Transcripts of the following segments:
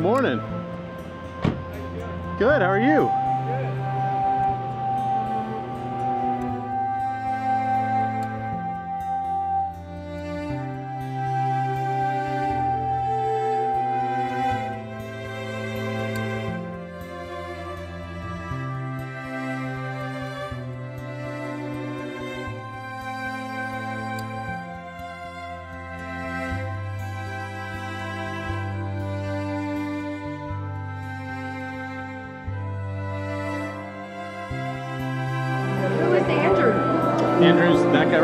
Good morning. Good, how are you?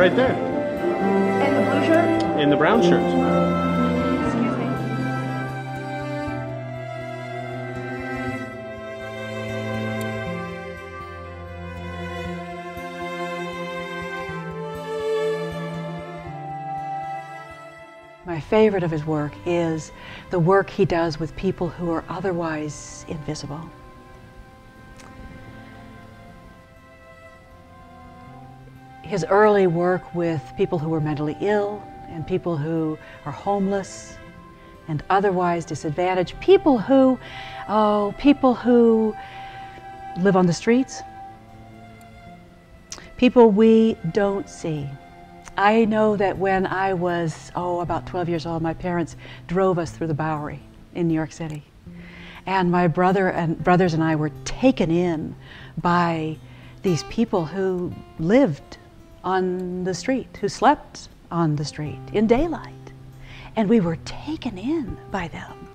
Right there And the blue shirt? in the brown shirt. Excuse me. My favorite of his work is the work he does with people who are otherwise invisible. His early work with people who were mentally ill and people who are homeless and otherwise disadvantaged, people who, oh, people who live on the streets, people we don't see. I know that when I was, oh, about 12 years old, my parents drove us through the Bowery in New York City. And my brother and brothers and I were taken in by these people who lived on the street, who slept on the street in daylight. And we were taken in by them.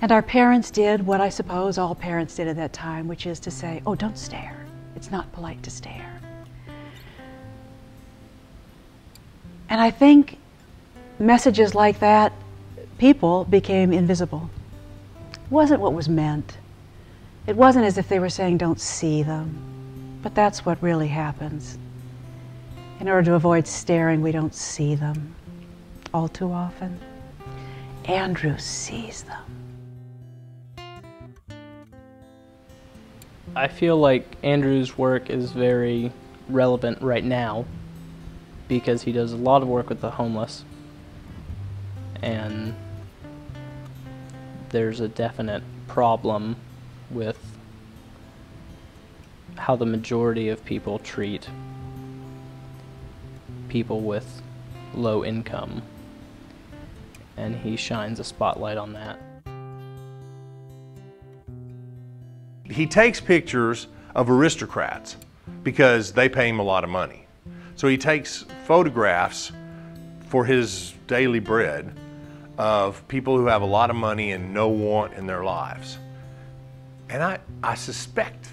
And our parents did what I suppose all parents did at that time, which is to say, oh, don't stare. It's not polite to stare. And I think messages like that, people became invisible. It wasn't what was meant. It wasn't as if they were saying, don't see them. But that's what really happens. In order to avoid staring, we don't see them all too often. Andrew sees them. I feel like Andrew's work is very relevant right now because he does a lot of work with the homeless. And there's a definite problem with how the majority of people treat people with low income. And he shines a spotlight on that. He takes pictures of aristocrats because they pay him a lot of money. So he takes photographs for his daily bread of people who have a lot of money and no want in their lives. And I, I suspect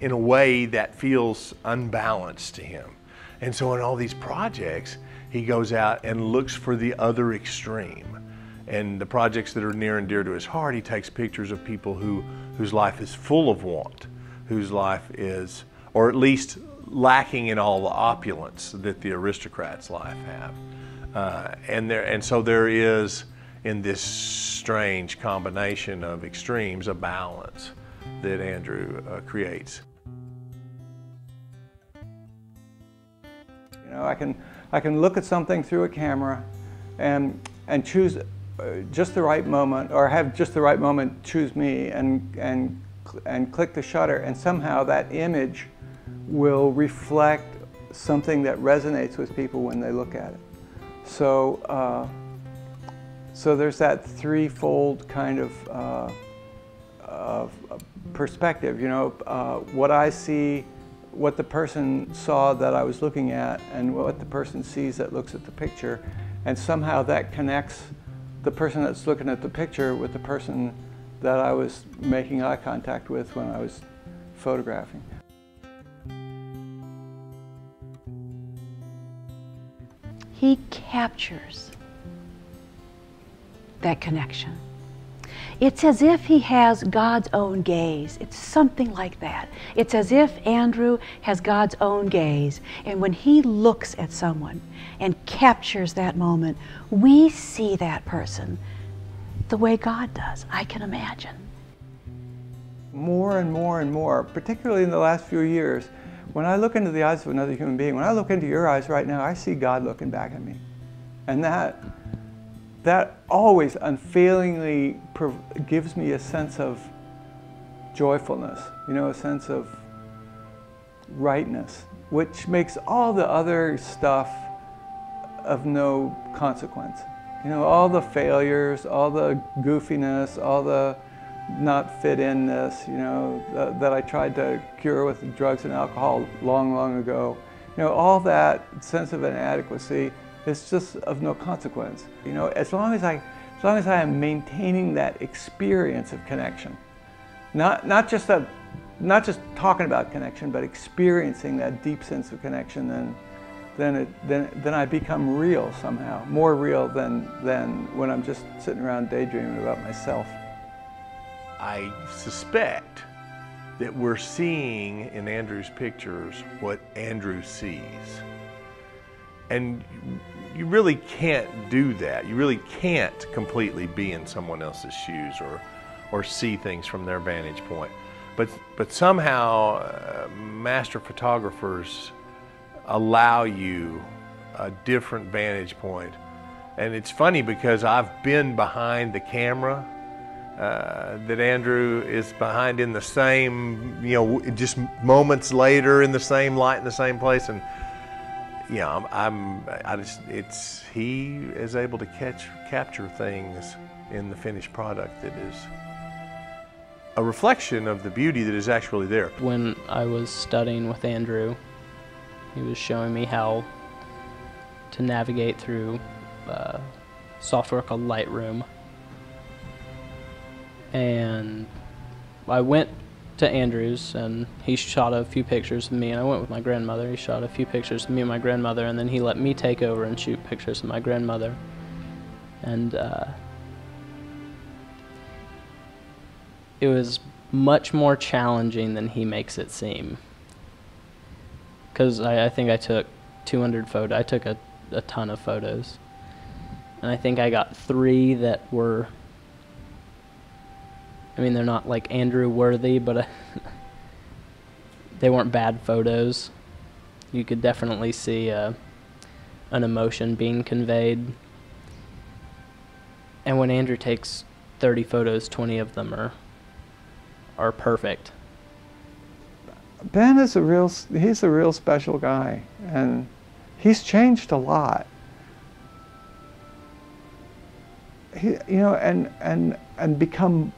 in a way that feels unbalanced to him. And so in all these projects, he goes out and looks for the other extreme. And the projects that are near and dear to his heart, he takes pictures of people who, whose life is full of want, whose life is, or at least lacking in all the opulence that the aristocrats' life have. Uh, and, there, and so there is, in this strange combination of extremes, a balance that Andrew uh, creates. Know, I can, I can look at something through a camera and, and choose uh, just the right moment or have just the right moment choose me and, and, and click the shutter and somehow that image will reflect something that resonates with people when they look at it. So, uh, so there's that threefold kind of, uh, of perspective, you know, uh, what I see, what the person saw that I was looking at, and what the person sees that looks at the picture, and somehow that connects the person that's looking at the picture with the person that I was making eye contact with when I was photographing. He captures that connection. It's as if he has God's own gaze. It's something like that. It's as if Andrew has God's own gaze. And when he looks at someone and captures that moment, we see that person the way God does, I can imagine. More and more and more, particularly in the last few years, when I look into the eyes of another human being, when I look into your eyes right now, I see God looking back at me. And that, that always unfailingly gives me a sense of joyfulness, you know, a sense of rightness, which makes all the other stuff of no consequence. You know, all the failures, all the goofiness, all the not fit inness, you know, th that I tried to cure with drugs and alcohol long, long ago. You know, all that sense of inadequacy is just of no consequence. You know, as long as I, as long as I am maintaining that experience of connection, not not just a, not just talking about connection, but experiencing that deep sense of connection, then, then it, then then I become real somehow, more real than than when I'm just sitting around daydreaming about myself. I suspect that we're seeing in Andrew's pictures what Andrew sees. And you really can't do that. You really can't completely be in someone else's shoes or, or see things from their vantage point. But, but somehow, uh, master photographers allow you a different vantage point. And it's funny because I've been behind the camera uh, that Andrew is behind in the same, you know, just moments later in the same light in the same place, and you know, I'm, I'm I just, it's he is able to catch capture things in the finished product that is a reflection of the beauty that is actually there. When I was studying with Andrew, he was showing me how to navigate through uh, software called Lightroom and I went to Andrews and he shot a few pictures of me and I went with my grandmother. He shot a few pictures of me and my grandmother and then he let me take over and shoot pictures of my grandmother. And uh, it was much more challenging than he makes it seem. Because I, I, think I took 200 photos. I took a, a ton of photos. And I think I got three that were I mean, they're not like Andrew worthy, but uh, they weren't bad photos. You could definitely see uh, an emotion being conveyed. And when Andrew takes 30 photos, 20 of them are are perfect. Ben is a real he's a real special guy and he's changed a lot. He, you know, and and and become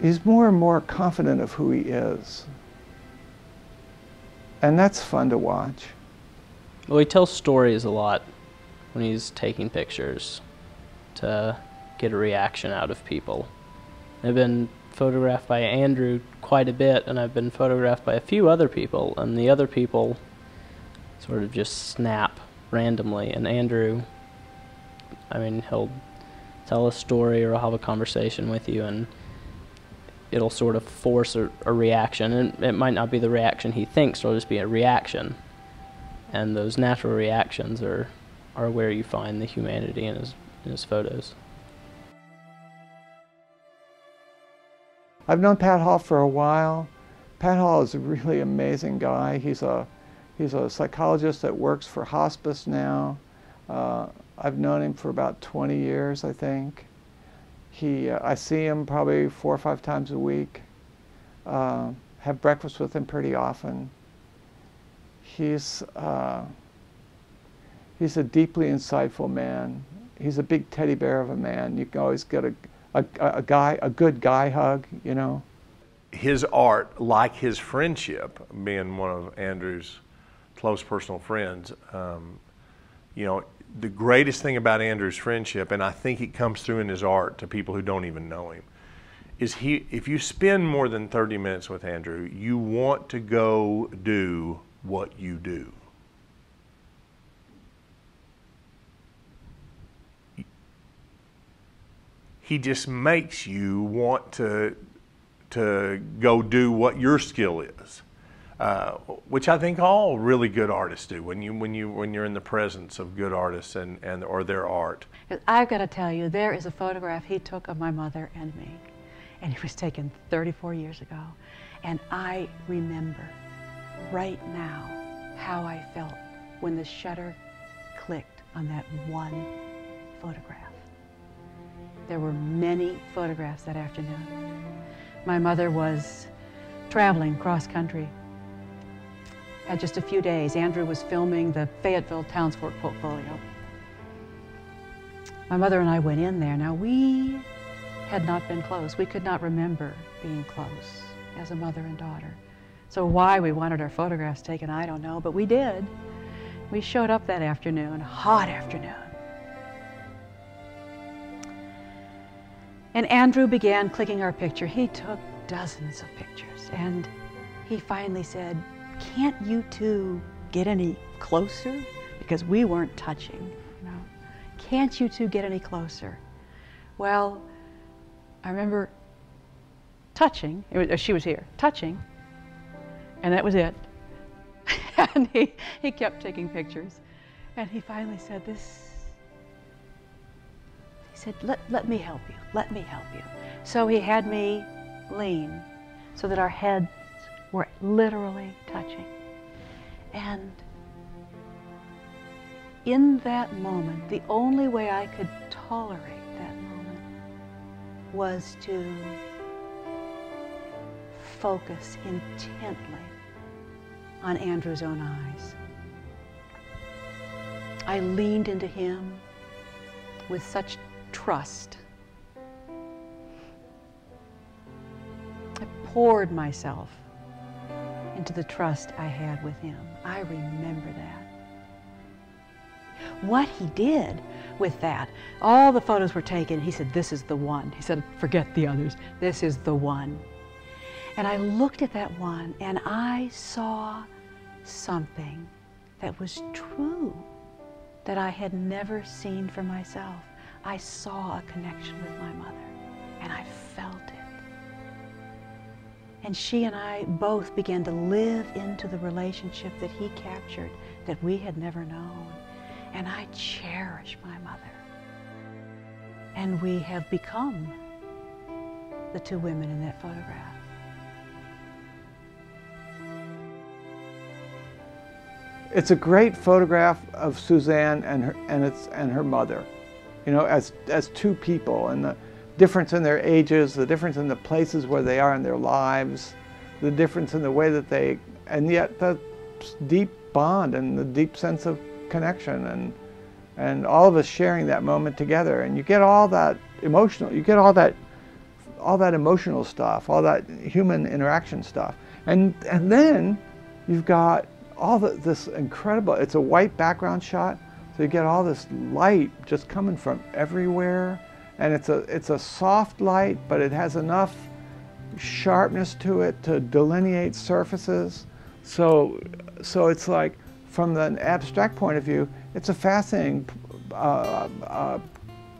he's more and more confident of who he is. And that's fun to watch. Well, he tells stories a lot when he's taking pictures to get a reaction out of people. I've been photographed by Andrew quite a bit, and I've been photographed by a few other people, and the other people sort of just snap randomly. And Andrew, I mean, he'll tell a story or have a conversation with you, and it'll sort of force a, a, reaction. And it might not be the reaction he thinks, it'll just be a reaction. And those natural reactions are, are where you find the humanity in his, in his photos. I've known Pat Hall for a while. Pat Hall is a really amazing guy. He's a, he's a psychologist that works for hospice now. Uh, I've known him for about 20 years, I think. He, uh, I see him probably four or five times a week. Uh, have breakfast with him pretty often. He's uh, he's a deeply insightful man. He's a big teddy bear of a man. You can always get a, a, a guy, a good guy hug, you know. His art, like his friendship, being one of Andrew's close personal friends, um, you know, the greatest thing about Andrew's friendship, and I think it comes through in his art to people who don't even know him, is he if you spend more than 30 minutes with Andrew, you want to go do what you do. He just makes you want to to go do what your skill is. Uh, which I think all really good artists do when you when you when you're in the presence of good artists and, and or their art. I've got to tell you, there is a photograph he took of my mother and me, and it was taken 34 years ago, and I remember right now how I felt when the shutter clicked on that one photograph. There were many photographs that afternoon. My mother was traveling cross country. Had just a few days. Andrew was filming the Fayetteville Towns Fork portfolio. My mother and I went in there. Now, we had not been close. We could not remember being close as a mother and daughter. So, why we wanted our photographs taken, I don't know, but we did. We showed up that afternoon, hot afternoon. And Andrew began clicking our picture. He took dozens of pictures. And he finally said, Can't you two get any closer? Because we weren't touching. You know? Can't you two get any closer? Well, I remember touching, was, uh, she was here, touching, and that was it. and he, he kept taking pictures. And he finally said, This he said, let, let me help you. Let me help you. So he had me lean so that our heads were literally touching. And in that moment, the only way I could tolerate that moment was to focus intently on Andrew's own eyes. I leaned into him with such trust. I poured myself into the trust I had with him. I remember that. What he did with that, all the photos were taken. He said, This is the one. He said, Forget the others. This is the one. And I looked at that one and I saw something that was true that I had never seen for myself. I saw a connection with my mother and I felt it. And she and I both began to live into the relationship that he captured that we had never known. And I cherish my mother. And we have become the two women in that photograph. It's a great photograph of Suzanne and her, and, its, and her mother you know, as, as two people and the difference in their ages, the difference in the places where they are in their lives, the difference in the way that they, and yet the deep bond and the deep sense of connection and, and all of us sharing that moment together. And you get all that emotional, you get all that, all that emotional stuff, all that human interaction stuff. And, and then you've got all the, this incredible, it's a white background shot, so you get all this light just coming from everywhere. And it's a, it's a soft light, but it has enough sharpness to it to delineate surfaces. So, so it's like, from an abstract point of view, it's a fascinating uh, uh,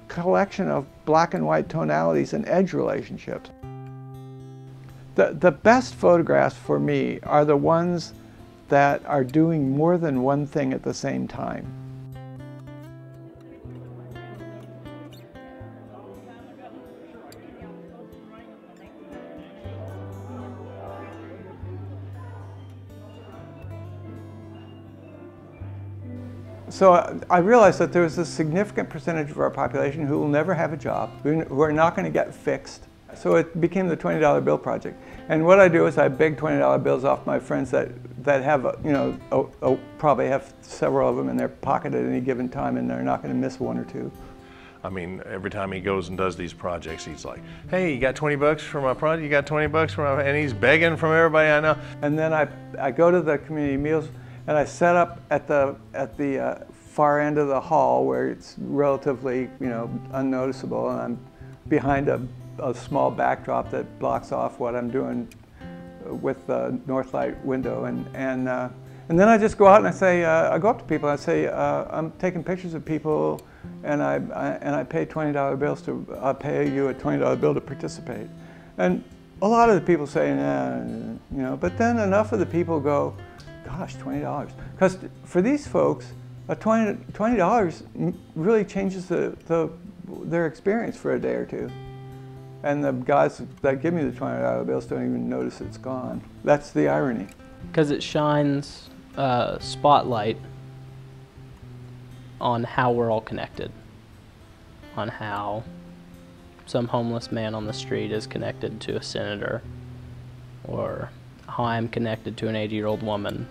collection of black and white tonalities and edge relationships. The, the best photographs for me are the ones that are doing more than one thing at the same time. So uh, I realized that there was a significant percentage of our population who will never have a job, who are not going to get fixed. So it became the $20 bill project. And what I do is I beg $20 bills off my friends that, that have, uh, you know, oh, oh, probably have several of them in their pocket at any given time and they're not going to miss one or two. I mean, every time he goes and does these projects, he's like, hey, you got 20 bucks for my project? You got 20 bucks for my, and he's begging from everybody I know. And then I, I go to the community meals and I set up at the, at the uh, far end of the hall where it's relatively, you know, unnoticeable and I'm behind a, a small backdrop that blocks off what I'm doing with the north light window and, and, uh, and then I just go out and I say, uh, I go up to people and I say, uh, I'm taking pictures of people and I, I, and I pay $20 bills to, I'll pay you a $20 bill to participate. And a lot of the people say, nah, you know, but then enough of the people go, gosh, $20. Because for these folks, a 20 dollars really changes the, the, their experience for a day or two. And the guys that give me the twenty dollar bills don't even notice it's gone. That's the irony. Because it shines a spotlight on how we're all connected. on how some homeless man on the street is connected to a senator or how I'm connected to an 80 year old woman.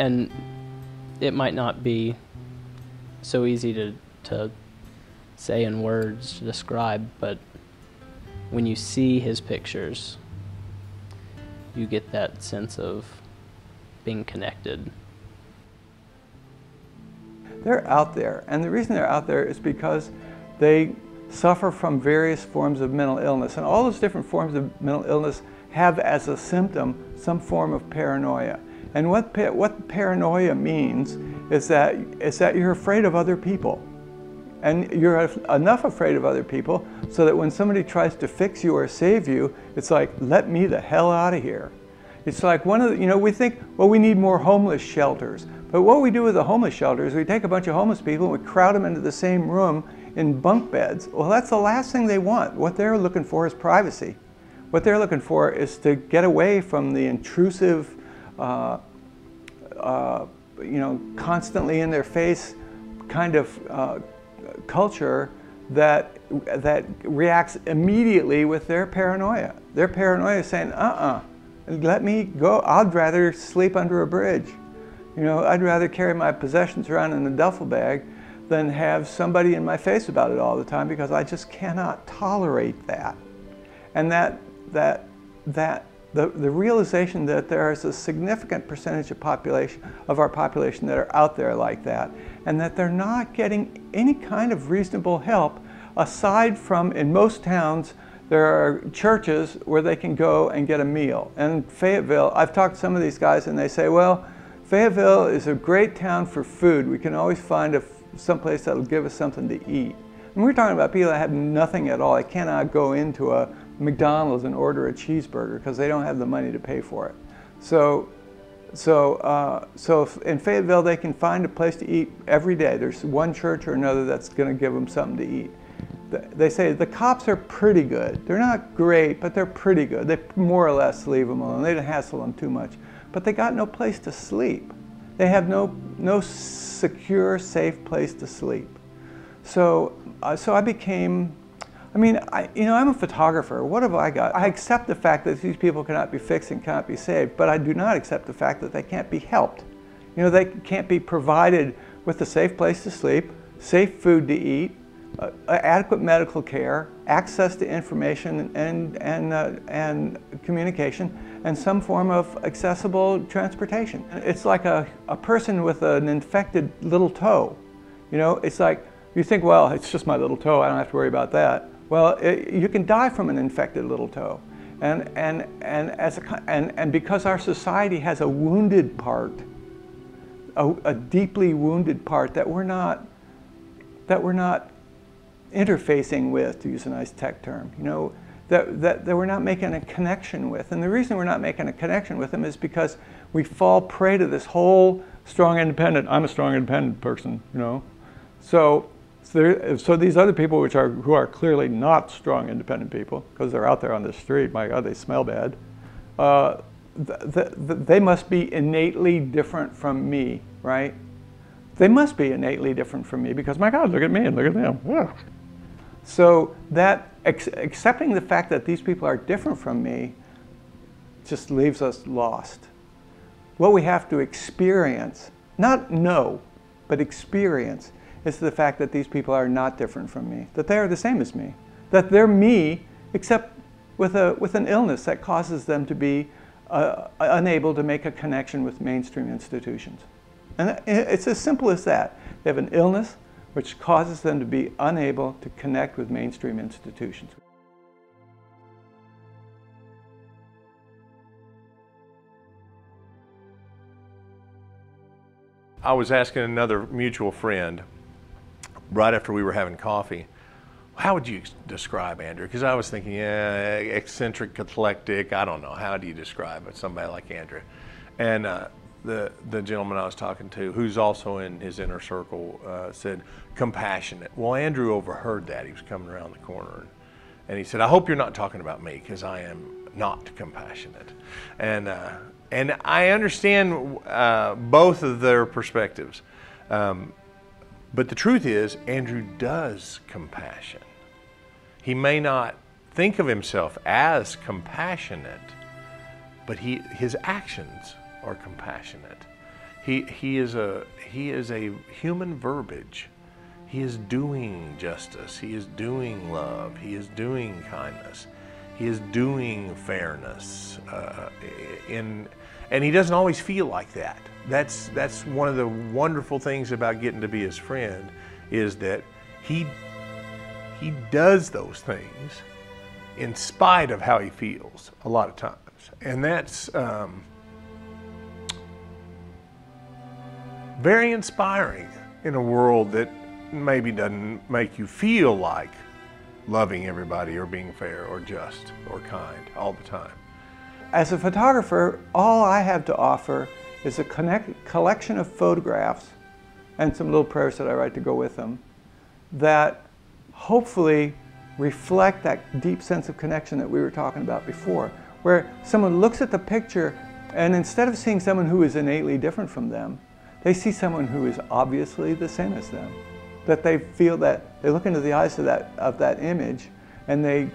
And it might not be so easy to, to say in words to describe, but when you see his pictures, you get that sense of being connected. They're out there, and the reason they're out there is because they suffer from various forms of mental illness. And all those different forms of mental illness have as a symptom some form of paranoia. And what, what paranoia means is that, is that you're afraid of other people. And you're enough afraid of other people so that when somebody tries to fix you or save you, it's like, let me the hell out of here. It's like one of the, you know, we think, well, we need more homeless shelters. But what we do with the homeless shelters, we take a bunch of homeless people and we crowd them into the same room in bunk beds. Well, that's the last thing they want. What they're looking for is privacy. What they're looking for is to get away from the intrusive, uh, uh, you know, constantly in their face kind of uh, culture that, that reacts immediately with their paranoia. Their paranoia is saying, uh-uh, let me go. I'd rather sleep under a bridge. You know, I'd rather carry my possessions around in a duffel bag than have somebody in my face about it all the time because I just cannot tolerate that. And that, that, that the, the realization that there is a significant percentage of population of our population that are out there like that and that they're not getting any kind of reasonable help aside from in most towns there are churches where they can go and get a meal. And Fayetteville, I've talked to some of these guys and they say, well, Fayetteville is a great town for food. We can always find a, someplace that'll give us something to eat. And we're talking about people that have nothing at all. They cannot go into a McDonald's and order a cheeseburger because they don't have the money to pay for it. So, so, uh, so in Fayetteville, they can find a place to eat every day. There's one church or another that's going to give them something to eat. They say the cops are pretty good. They're not great, but they're pretty good. They more or less leave them alone. They don't hassle them too much. But they got no place to sleep. They have no, no secure, safe place to sleep. So, uh, so I became I mean, I, you know, I'm a photographer. What have I got? I accept the fact that these people cannot be fixed and cannot be saved, but I do not accept the fact that they can't be helped. You know, they can't be provided with a safe place to sleep, safe food to eat, uh, adequate medical care, access to information and, and, uh, and communication, and some form of accessible transportation. It's like a, a person with an infected little toe. You know, it's like, you think, well, it's just my little toe, I don't have to worry about that. Well, it, you can die from an infected little toe. And, and, and, as a, and, and because our society has a wounded part, a, a deeply wounded part that we're not, that we're not interfacing with, to use a nice tech term, you know, that, that, that we're not making a connection with. And the reason we're not making a connection with them is because we fall prey to this whole strong independent, I'm a strong independent person, you know. So, there, so these other people, which are who are clearly not strong, independent people, because they're out there on the street, my God, they smell bad. Uh, th th they must be innately different from me, right? They must be innately different from me because my God, look at me and look at them. Yeah. So that accepting the fact that these people are different from me just leaves us lost. What we have to experience, not know, but experience, is the fact that these people are not different from me, that they are the same as me, that they're me except with, a, with an illness that causes them to be uh, unable to make a connection with mainstream institutions. And it's as simple as that. They have an illness which causes them to be unable to connect with mainstream institutions. I was asking another mutual friend right after we were having coffee, how would you describe Andrew? Because I was thinking, yeah, eccentric, eclectic. I don't know. How do you describe it? Somebody like Andrew, and uh, the the gentleman I was talking to, who's also in his inner circle, uh, said compassionate. Well, Andrew overheard that. He was coming around the corner, and, and he said, "I hope you're not talking about me, because I am not compassionate." And uh, and I understand uh, both of their perspectives. Um, But the truth is, Andrew does compassion. He may not think of himself as compassionate, but he, his actions are compassionate. He, he, is a, he is a human verbiage. He is doing justice. He is doing love. He is doing kindness. He is doing fairness. Uh, in, and he doesn't always feel like that. That's, that's one of the wonderful things about getting to be his friend is that he, he does those things in spite of how he feels a lot of times. And that's um, very inspiring in a world that maybe doesn't make you feel like loving everybody or being fair or just or kind all the time. As a photographer, all I have to offer is a connect, collection of photographs and some little prayers that I write to go with them that hopefully reflect that deep sense of connection that we were talking about before, where someone looks at the picture and instead of seeing someone who is innately different from them, they see someone who is obviously the same as them. That they feel that they look into the eyes of that of that image and they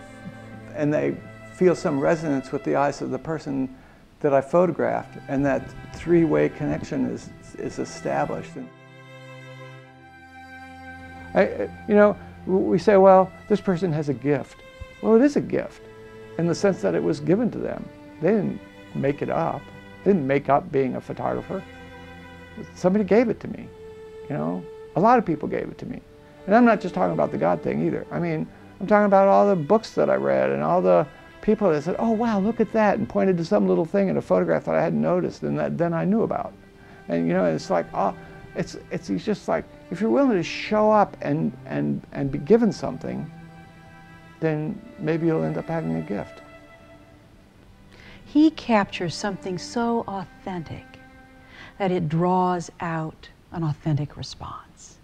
and they feel some resonance with the eyes of the person that I photographed and that three-way connection is is established. I, you know, we say, well, this person has a gift. Well, it is a gift in the sense that it was given to them. They didn't make it up. They didn't make up being a photographer. Somebody gave it to me, you know. A lot of people gave it to me. And I'm not just talking about the God thing either. I mean, I'm talking about all the books that I read and all the people that said, oh, wow, look at that, and pointed to some little thing in a photograph that I hadn't noticed and that then I knew about. And, you know, it's like, oh, it's, it's just like, if you're willing to show up and, and, and be given something, then maybe you'll end up having a gift. He captures something so authentic that it draws out an authentic response.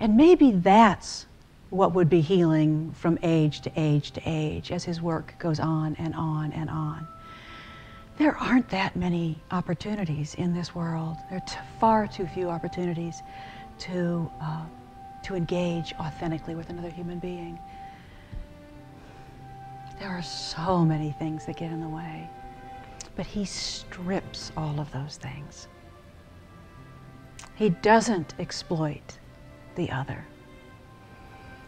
And maybe that's what would be healing from age to age to age as his work goes on and on and on. There aren't that many opportunities in this world. There are far too few opportunities to, uh, to engage authentically with another human being. There are so many things that get in the way. But he strips all of those things. He doesn't exploit the other.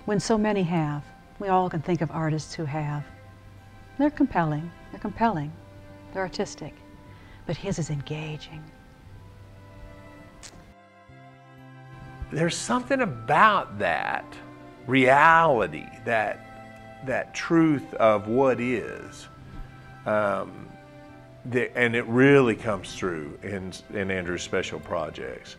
When so many have, we all can think of artists who have. They're compelling. They're compelling. They're artistic. But his is engaging. There's something about that reality, that that truth of what is, um, the, and it really comes through in in Andrew's special projects.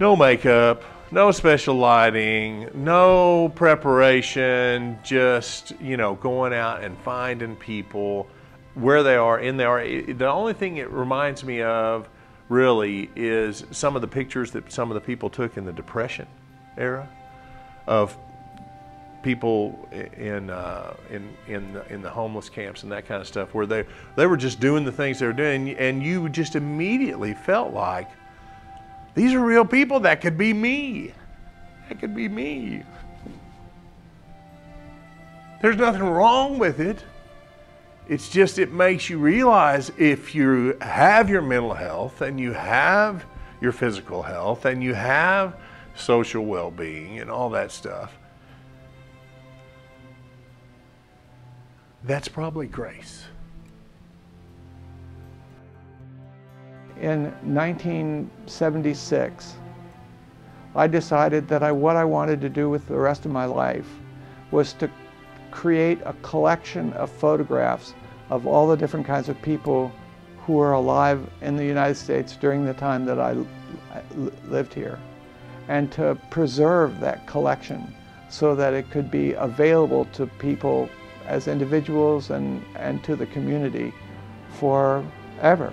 No makeup, no special lighting, no preparation, just you know going out and finding people where they are in there. The only thing it reminds me of really is some of the pictures that some of the people took in the Depression era of people in uh, in in the, in the homeless camps and that kind of stuff, where they they were just doing the things they were doing, and you just immediately felt like these are real people. That could be me. That could be me. There's nothing wrong with it. It's just it makes you realize if you have your mental health and you have your physical health and you have social well being and all that stuff, that's probably grace. In 1976, I decided that I, what I wanted to do with the rest of my life was to create a collection of photographs of all the different kinds of people who were alive in the United States during the time that I lived here and to preserve that collection so that it could be available to people as individuals and, and to the community forever.